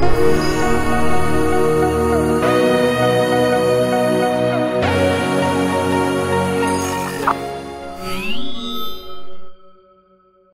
Música